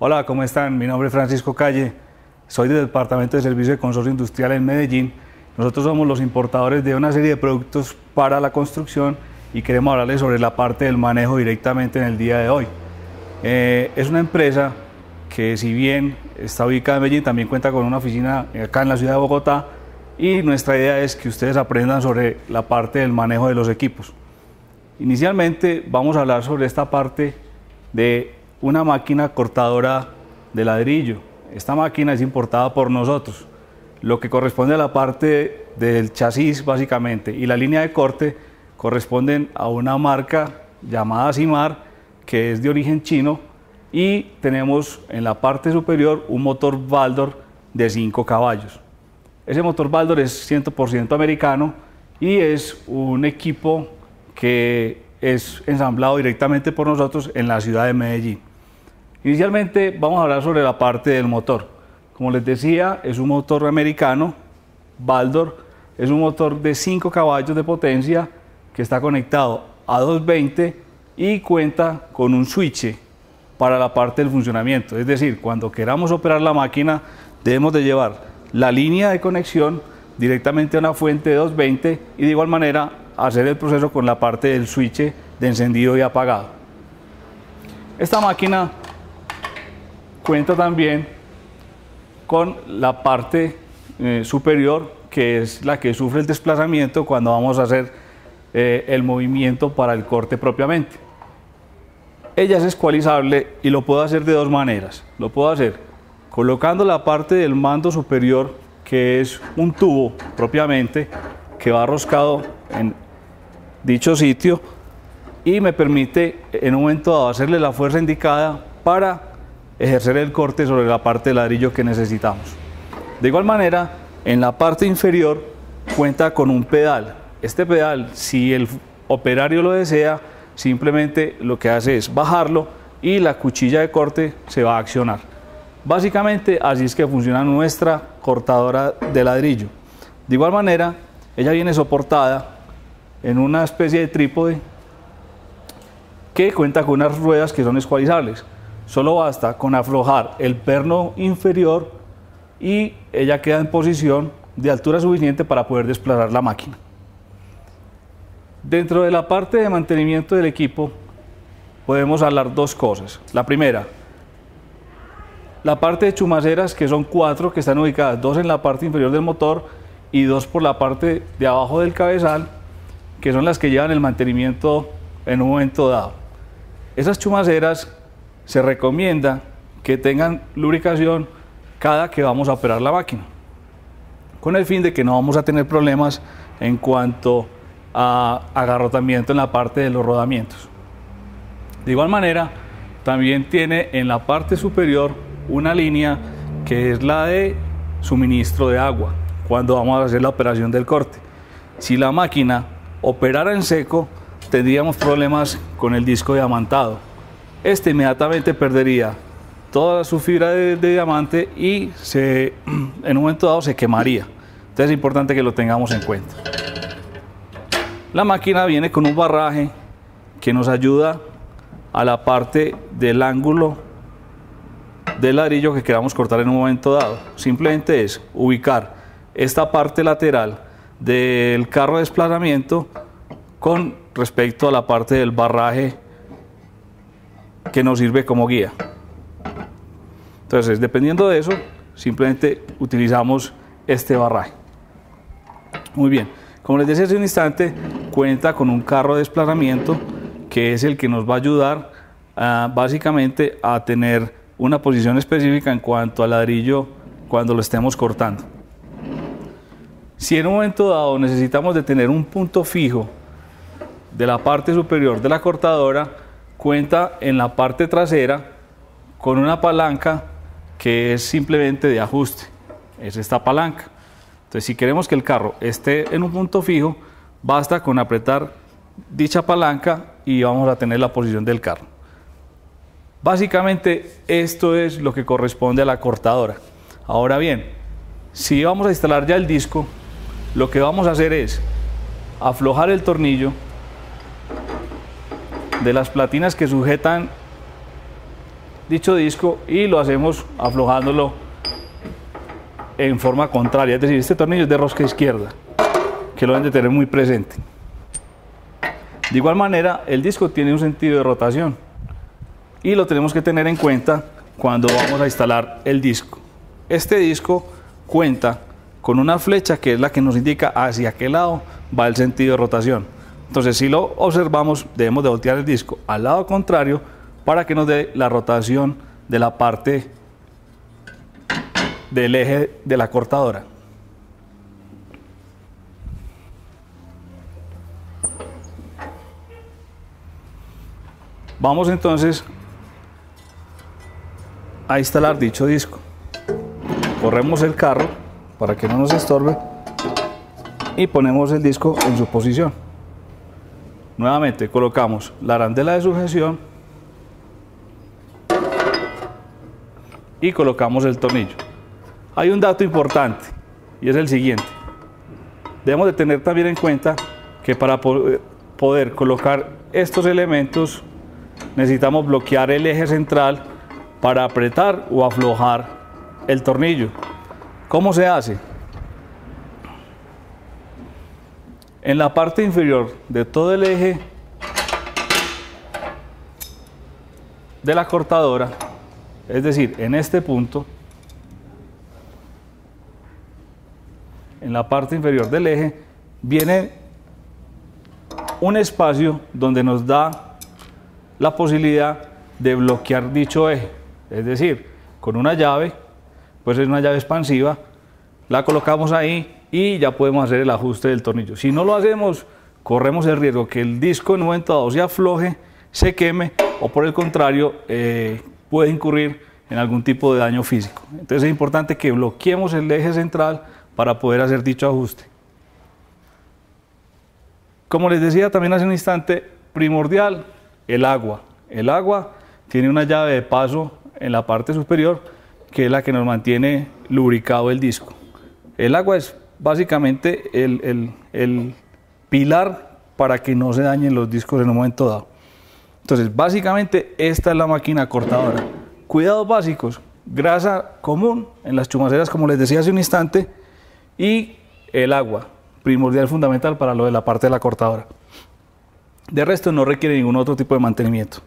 Hola, ¿cómo están? Mi nombre es Francisco Calle, soy del Departamento de Servicio de Consorcio Industrial en Medellín. Nosotros somos los importadores de una serie de productos para la construcción y queremos hablarles sobre la parte del manejo directamente en el día de hoy. Eh, es una empresa que si bien está ubicada en Medellín, también cuenta con una oficina acá en la ciudad de Bogotá y nuestra idea es que ustedes aprendan sobre la parte del manejo de los equipos. Inicialmente vamos a hablar sobre esta parte de una máquina cortadora de ladrillo. Esta máquina es importada por nosotros. Lo que corresponde a la parte del chasis básicamente y la línea de corte corresponden a una marca llamada Simar que es de origen chino y tenemos en la parte superior un motor Baldor de 5 caballos. Ese motor Baldor es 100% americano y es un equipo que es ensamblado directamente por nosotros en la ciudad de Medellín. Inicialmente vamos a hablar sobre la parte del motor. Como les decía, es un motor americano, Baldor, es un motor de 5 caballos de potencia que está conectado a 220 y cuenta con un switch para la parte del funcionamiento. Es decir, cuando queramos operar la máquina, debemos de llevar la línea de conexión directamente a una fuente de 220 y de igual manera hacer el proceso con la parte del switch de encendido y apagado. Esta máquina cuenta también con la parte eh, superior que es la que sufre el desplazamiento cuando vamos a hacer eh, el movimiento para el corte propiamente. Ella es escualizable y lo puedo hacer de dos maneras. Lo puedo hacer colocando la parte del mando superior que es un tubo propiamente que va roscado en dicho sitio y me permite en un momento dado hacerle la fuerza indicada para ejercer el corte sobre la parte de ladrillo que necesitamos. De igual manera, en la parte inferior cuenta con un pedal. Este pedal, si el operario lo desea, simplemente lo que hace es bajarlo y la cuchilla de corte se va a accionar. Básicamente así es que funciona nuestra cortadora de ladrillo. De igual manera, ella viene soportada en una especie de trípode que cuenta con unas ruedas que son escualizables. Solo basta con aflojar el perno inferior y ella queda en posición de altura suficiente para poder desplazar la máquina. Dentro de la parte de mantenimiento del equipo podemos hablar dos cosas. La primera, la parte de chumaceras, que son cuatro que están ubicadas, dos en la parte inferior del motor y dos por la parte de abajo del cabezal, que son las que llevan el mantenimiento en un momento dado. Esas chumaceras se recomienda que tengan lubricación cada que vamos a operar la máquina, con el fin de que no vamos a tener problemas en cuanto a agarrotamiento en la parte de los rodamientos. De igual manera, también tiene en la parte superior una línea que es la de suministro de agua cuando vamos a hacer la operación del corte. Si la máquina operara en seco, tendríamos problemas con el disco diamantado este inmediatamente perdería toda su fibra de, diamante y se, en un momento dado se quemaría. Entonces es importante que lo tengamos en cuenta. La máquina viene con un barraje que nos ayuda a la parte del ángulo del ladrillo que queramos cortar en un momento dado. Simplemente es ubicar esta parte lateral del carro de desplazamiento con respecto a la parte del barraje que nos sirve como guía. Entonces, dependiendo de eso, simplemente utilizamos este barraje. Muy bien, como les decía hace un instante, cuenta con un carro de desplazamiento que es el que nos va a ayudar básicamente a tener una posición específica en cuanto al ladrillo cuando lo estemos cortando. Si en un momento dado necesitamos tener un punto fijo de la parte superior de la cortadora, cuenta en la parte trasera con una palanca que es simplemente de ajuste. Es esta palanca. Entonces, si queremos que el carro esté en un punto fijo, basta con apretar dicha palanca y vamos a tener la posición del carro. Básicamente, esto es lo que corresponde a la cortadora. Ahora bien, si vamos a instalar ya el disco, lo que vamos a hacer es aflojar el tornillo de las platinas que sujetan dicho disco y lo hacemos aflojándolo en forma contraria, es decir, este tornillo es de rosca izquierda, que lo deben de tener muy presente. De igual manera, el disco tiene un sentido de rotación y lo tenemos que tener en cuenta cuando vamos a instalar el disco. Este disco cuenta con una flecha que es la que nos indica hacia qué lado va el sentido de rotación. Entonces, si lo observamos, debemos de voltear el disco al lado contrario para que nos dé la rotación de la parte del eje de la cortadora. Vamos entonces a instalar dicho disco. Corremos el carro para que no nos estorbe y ponemos el disco en su posición. Nuevamente colocamos la arandela de sujeción y colocamos el tornillo. Hay un dato importante y es el siguiente. Debemos de tener también en cuenta que para poder colocar estos elementos necesitamos bloquear el eje central para apretar o aflojar el tornillo. ¿Cómo se hace? En la parte inferior de todo el eje de la cortadora, es decir, en este punto, en la parte inferior del eje, viene un espacio donde nos da la posibilidad de bloquear dicho eje. Es decir, con una llave, pues es una llave expansiva, la colocamos ahí y ya podemos hacer el ajuste del tornillo. Si no lo hacemos, corremos el riesgo que el disco en un momento dado se afloje, se queme o por el contrario eh, puede incurrir en algún tipo de daño físico. Entonces es importante que bloqueemos el eje central para poder hacer dicho ajuste. Como les decía también hace un instante, primordial el agua. El agua tiene una llave de paso en la parte superior que es la que nos mantiene lubricado el disco. El agua es básicamente el, el pilar para que no se dañen los discos en un momento dado. Entonces, básicamente esta es la máquina cortadora. Cuidados básicos, grasa común en las chumaceras, como les decía hace un instante, y el agua, primordial fundamental para lo de la parte de la cortadora. De resto no requiere ningún otro tipo de mantenimiento.